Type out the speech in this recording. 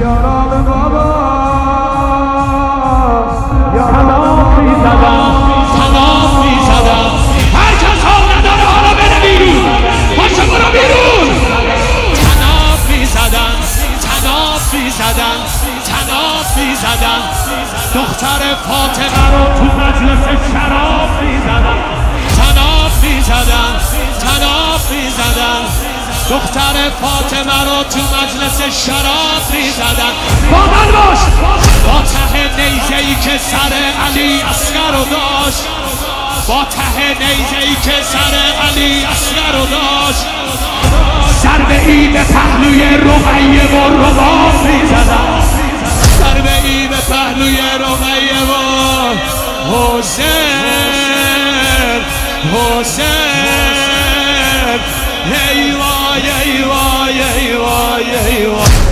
یاران بابا تناف می‌زدم تناف می‌زدم هر کس حال نداره حالا بره بیرون باشه برو بیرون. تناف می‌زدن تناف می‌زدن تناف می‌زدن دختر فاطمه رو تو مجلس شراب می‌زدن تناف می‌زدن تناف می‌زدن دختر فاطمه رو تو مجلس شراب سر علی اصغر رو داشت. با ته نیزه ای که سر علی اصغر رو داشت. ضربه ای به پهلوی رقیه و رباب می‌زدن. ضربه ای به پهلوی رقیه و حسین حسین. ای وای ای وای ای وای ای وای.